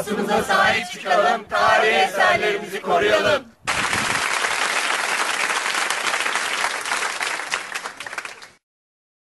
mirasımıza sahip çıkalım, tarihi eserlerimizi koruyalım.